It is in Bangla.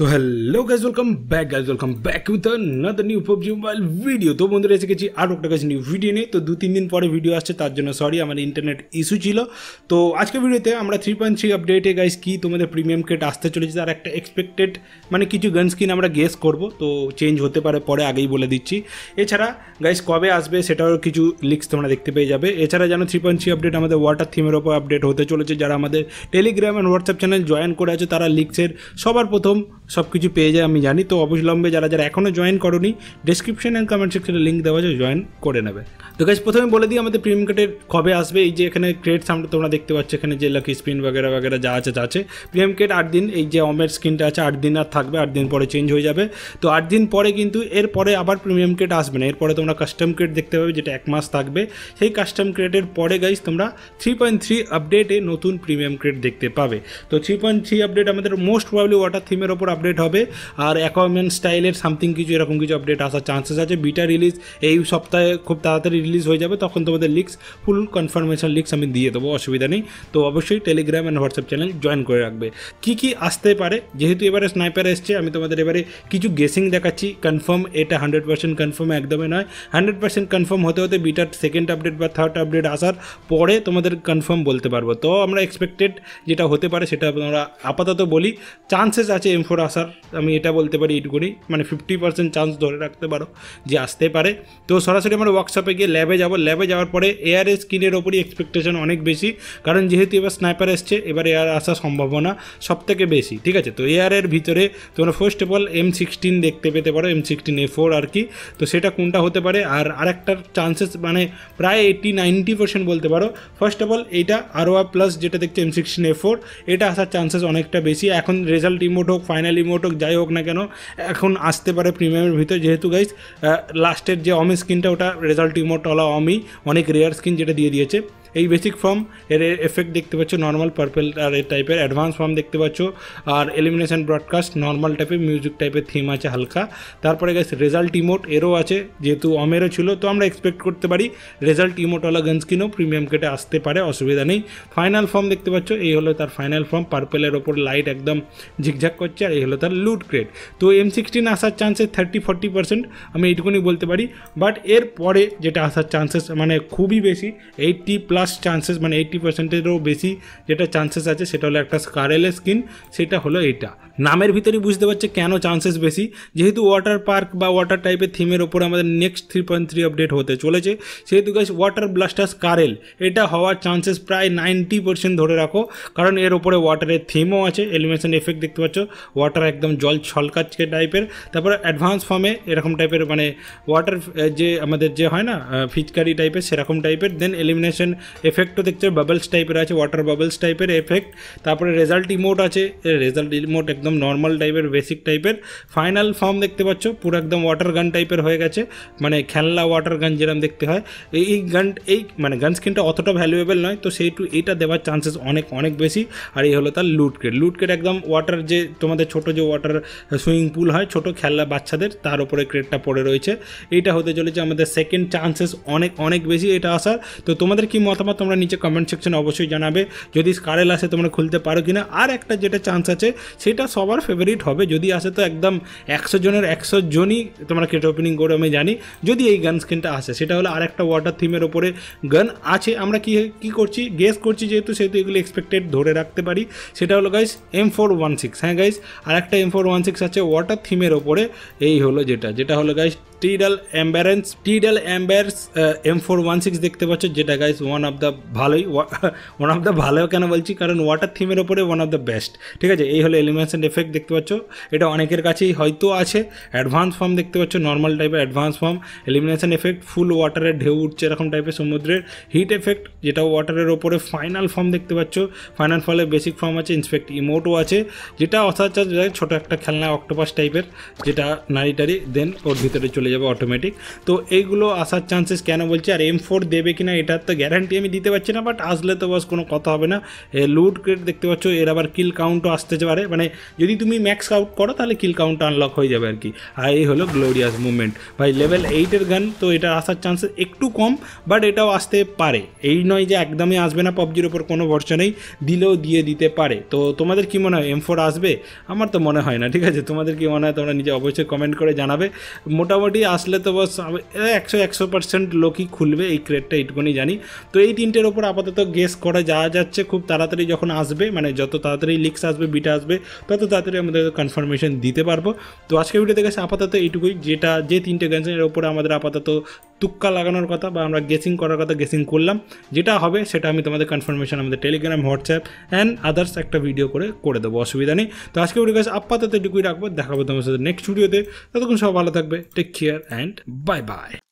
তো hello guys welcome back guys welcome back with another new PUBG mobile video তো বন্ধুরা, এসে গেছি আরও একটা কাছে নিউ ভিডিও নিয়ে। তো দু তিন দিন পরে ভিডিও আসছে, তার জন্য সরি আমার ইন্টারনেট ইস্যু ছিল। তো আজকে ভিডিওতে আমরা থ্রি পয়েন্ট থ্রি আপডেটে গাইজ কি তোমাদের প্রিমিয়াম কেট আসতে চলেছে, তার একটা এক্সপেক্টেড মানে কিছু গান স্কিন আমরা গেস করব। তো চেঞ্জ হতে পারে, পরে আগেই বলে দিচ্ছি। এছাড়া গাইজ কবে আসবে সেটাও কিছু লিক্স তোমরা দেখতে পেয়ে যাবে। এছাড়া যেন থ্রি পয়েন্ট থ্রি আপডেট আমাদের ওয়াটার থিমের ওপর আপডেট হতে চলেছে। যারা আমাদের Telegram and WhatsApp channel join করে আছে, তারা লিক্সের সবার প্রথম সব কিছু পেয়ে যায়, আমি জানি। তো অবলম্বে যারা যারা এখনও জয়েন করনি ডিসক্রিপশন অ্যান্ড কমেন্ট সেকশনে লিঙ্ক দেওয়া আছে জয়েন করে নেবে। তো গাইজ প্রথমে বলে দিই, আমাদের প্রিমিয়াম কার্ডের কবে আসবে? এই যে এখানে ক্রেড সামনে তোমরা দেখতে পাচ্ছ, এখানে যে লাকি স্পিন বাগেরা বাগেরা যা আছে যা আছে। প্রিমিয়াম কার্ড আট দিন, এই যে অমের স্ক্রিনটা আছে, আট দিন আর থাকবে, আট দিন পরে চেঞ্জ হয়ে যাবে। তো আট দিন পরে কিন্তু এরপরে আবার প্রিমিয়াম কেট আসবে না। এরপরে তোমরা কাস্টম ক্রেড দেখতে পাবে যেটা এক মাস থাকবে। সেই কাস্টম ক্রেডের পরে গাইজ তোমরা থ্রি পয়েন্ট থ্রি আপডেটে নতুন প্রিমিয়াম ক্রেড দেখতে পাবে। তো থ্রি পয়েন্ট থ্রি আপডেট আমাদের মোস্ট প্রবলি ওয়াটার থিমের ওপর আপডেট হবে। আর অ্যাকোয়ারমেন্ট স্টাইলের সামথিং কিছু, এরকম কিছু আপডেট আসার চান্সেস আছে। বিটা রিলিজ এই সপ্তাহে খুব তাড়াতাড়ি রিলিজ হয়ে যাবে, তখন তোমাদের লিক্স ফুল কনফার্মেশন লিক্স আমি দিয়ে দেবো, অসুবিধা নেই। তো অবশ্যই Telegram and WhatsApp channel join করে রাখবে। কী কী আসতে পারে? যেহেতু এবারে স্নাইপার এসছে, আমি তোমাদের এবারে কিছু গেসিং দেখাচ্ছি। কনফার্ম এটা হান্ড্রেড পার্সেন্ট কনফার্ম একদমই নয়। হান্ড্রেড পার্সেন্ট কনফার্ম হতে হতে বিটার সেকেন্ড আপডেট বা থার্ড আপডেট আসার পরে তোমাদের কনফার্ম বলতে পারব। তো আমরা এক্সপেক্টেড যেটা হতে পারে সেটা আমরা আপাতত বলি। চান্সেস আছে এম ফোর আসার, আমি এটা বলতে পারি এইটুকুনি মানে ফিফটি পার্সেন্ট চান্স ধরে রাখতে পারো যে আসতে পারে। তো সরাসরি আমরা ওয়ার্কশপে গিয়ে ল্যাবে যাব। ল্যাবে যাওয়ার পরে এয়ার স্কিনের ওপরই এক্সপেকটেশন অনেক বেশি, কারণ যেহেতু এবার স্নাইপার এসছে, এবার এয়ার আসার সম্ভাবনা সব থেকে বেশি, ঠিক আছে? তো এয়ারের ভিতরে তোমরা first of all M sixteen দেখতে পেতে পারো এম সিক্সটিন এ ফোর আর কি। তো সেটা কোনটা হতে পারে? আর আরেকটার চান্সেস মানে প্রায় এইটি নাইনটি পার্সেন্ট বলতে পারো। ফার্স্ট অফ অল এইটা আরও প্লাস যেটা দেখছে এম সিক্সটিন এ ফোর এটা আসার চান্সেস অনেকটা বেশি। এখন রেজাল্ট ইমোট হোক ফাইনাল ইমোট হোক, যাই হোক না কেন, এখন আসতে পারে প্রিমিয়ামের ভিতরে। যেহেতু গাইস লাস্টের যে অমি স্কিনটা ওটা রেজাল্ট ইমোটওয়ালা অমি অনেক রেয়ার স্কিন যেটা দিয়ে দিয়েছে। এই বেসিক ফর্ম এর এফেক্ট দেখতে পাচ্ছ নর্মাল পার্পেল আর এর টাইপের অ্যাডভান্স ফর্ম দেখতে পাচ্ছ। আর এলিমিনেশন ব্রডকাস্ট নর্মাল টাইপের মিউজিক টাইপের থিম আছে হালকা। তারপরে গেছে রেজাল্ট ইমোট এরও আছে, যেহেতু অমেরও ছিল, তো আমরা এক্সপেক্ট করতে পারি রেজাল্ট ইমোটওয়ালা গান স্কিনও প্রিমিয়াম কেটে আসতে পারে, অসুবিধা নেই। ফাইনাল ফর্ম দেখতে পাচ্ছ, এই হলো তার ফাইনাল ফর্ম পার্পেলের ওপর লাইট একদম ঝিকঝাক করছে, আর এই হলো তার লুট ক্রেড তো এম সিক্সটিন আসার চান্সেস থার্টি ফর্টি পার্সেন্ট আমি এইটুকুনি বলতে পারি। বাট এর পরে যেটা আসার চান্সেস মানে খুবই বেশি এইটটি প্লাস চান্সেস মানে এইট্টি পার্সেন্টেরও বেশি যেটা চান্সেস আছে, সেটা হলো একটা স্কারেলের স্কিন সেটা হলো এটা। নামের ভিতরেই বুঝতে পারছে কেন চান্সেস বেশি। যেহেতু ওয়াটার পার্ক বা ওয়াটার টাইপের থিমের ওপর আমাদের next three point three update হতে চলেছে, সেহেতু গাছ ওয়াটার ব্লাস্টার স্কারেল এটা হওয়ার চান্সেস প্রায় নাইনটি পার্সেন্ট ধরে রাখো, কারণ এর ওপরে ওয়াটারের থিমও আছে এলিমিনেশন এফেক্ট দেখতে পাচ্ছ ওয়াটার একদম জল ছলকাচ্ছে টাইপের তারপরে অ্যাডভান্স ফর্মে এরকম টাইপের মানে ওয়াটার যে আমাদের যে হয় না ফিচকারি টাইপের সেরকম টাইপের দেন এলিমিনেশন এফেক্টও দেখছ বাবলস টাইপের আছে ওয়াটার বাবলস টাইপের এফেক্ট তারপরে রেজাল্ট ইমোট আছে রেজাল্ট ইমোট একদম নর্মাল টাইপের বেসিক টাইপের ফাইনাল ফর্ম দেখতে পাচ্ছ, পুরো একদম ওয়াটার গান টাইপের হয়ে গেছে মানে খেলনা ওয়াটার গান যেরকম দেখতে হয়। এই গান এই মানে গান স্ক্রিনটা অতটা ভ্যালুয়েবল নয়, তো সেইটু এইটা দেওয়ার চান্সেস অনেক অনেক বেশি, আর এই হলো তার লুট কেট লুট কেট একদম ওয়াটার যে, তোমাদের ছোট যে ওয়াটার সুইমিং পুল হয়, ছোট খেলনা বাচ্চাদের, তার উপরে ক্রেটটা পড়ে রয়েছে। এইটা হতে চলেছে আমাদের সেকেন্ড চান্সেস অনেক অনেক বেশি, এটা আসার। তো তোমাদের কি মতামত তোমরা নিচে কমেন্ট সেকশনে অবশ্যই জানাবে যদি স্কারেল আসে তোমরা খুলতে পারো কিনা। আর একটা যেটা চান্স আছে, সেটা সবার ফেভারিট হবে। যদি আসে তো একদম একশো জনের একশো জনই তোমরা কেট ওপেনিং করে, আমি জানি। যদি এই গান স্কিনটা আসে, সেটা হলো আর একটা ওয়াটার থিমের ওপরে গান আছে। আমরা কি, কী করছি? গেস করছি যেহেতু, সেহেতু এগুলো এক্সপেক্টেড ধরে রাখতে পারি। সেটা হলো guys M four one six হ্যাঁ গাইস আর একটা এম ফোর ওয়ান সিক্স আছে ওয়াটার থিমের ওপরে এই হলো যেটা। যেটা হলো guys tidal embrace tidal embrace M four one six দেখতে পাচ্ছ, যেটা গাইস ওয়ান অফ দ্য ভালোই ওয়ান অফ দ্য ভালো কেন বলছি? কারণ ওয়াটার থিমের ওপরে ওয়ান অফ দ্য বেস্ট ঠিক আছে, এই হলো এলিমিনেশন এফেক্ট দেখতে পাচ্ছ। এটা অনেকের কাছেই হয়তো আছে। অ্যাডভান্স ফর্ম দেখতে পাচ্ছ নর্মাল টাইপের advance form elimination effect full ওয়াটারের ঢেউ উঠছে এরকম টাইপের সমুদ্রের। হিট এফেক্ট যেটা ওয়াটারের ওপরে ফাইনাল ফর্ম দেখতে পাচ্ছ। ফাইনাল ফলে বেসিক ফর্ম আছে ইনসপেক্ট ইমোটও আছে, যেটা অসাচ ছোটো একটা খেলনা অক্টোপাস টাইপের যেটা নারী টারি দেন ওর ভিতরে চলে চলে যাবে অটোমেটিক তো এইগুলো আসার চান্সেস কেন বলছি? আর এম ফোর দেবে কিনা এটার তো গ্যারান্টি আমি দিতে পারছি না বাট আসলে তো বাস কোনো কথা হবে না। লুট ক্রেট দেখতে পাচ্ছ, এর আবার কিল কাউন্টও আসতে পারে। মানে যদি তুমি ম্যাক্স আউট করো, তাহলে কিল কাউন্ট আনলক হয়ে যাবে আর কি আর এই হলো গ্লোরিয়াস মুভমেন্ট ভাই লেভেল এইটের গান তো এটা আসার চান্সেস একটু কম বাট এটাও আসতে পারে। এই নয় যে একদমই আসবে না পাবজির ওপর কোনো ভরসা নেই, দিলেও দিয়ে দিতে পারে। তো তোমাদের কি মনে হয় এম ফোর আসবে? আমার তো মনে হয় না, ঠিক আছে? তোমাদের কি মনে হয়, তোমরা নিজে অবশ্যই কমেন্ট করে জানাবে। মোটামুটি আসলে তো বস একশো একশো পার্সেন্ট লোকই খুলবে, এই ক্রেটটা এইটুকুনি জানি। তো এই তিনটের ওপর আপাতত গেস করা যাওয়া যাচ্ছে, খুব তাড়াতাড়ি যখন আসবে মানে যত তাড়াতাড়ি লিক্স আসবে বিটা আসবে, তত তাড়াতাড়ি আমাদের কনফার্মেশন দিতে পারব। তো আজকে ভিডিওতে গেছে আপাতত এইটুকুই। যেটা, যে তিনটে গ্যান্সের ওপরে আমাদের আপাতত তুক্কা লাগানোর কথা বা আমরা গেসিং করার কথা গেসিং করলাম। যেটা হবে সেটা আমি তোমাদের কনফার্মেশন আমাদের টেলিগ্রাম হোয়াটসঅ্যাপ অ্যান্ড আদার্স একটা ভিডিও করে করে দেবো, অসুবিধা নেই। তো আজকে ভিডিও কাছে আপাতত এটুকুই রাখব, দেখাবো তোমার সাথে নেক্সট ভিডিওতে ততক্ষণ সব ভালো থাকবে take care and bye bye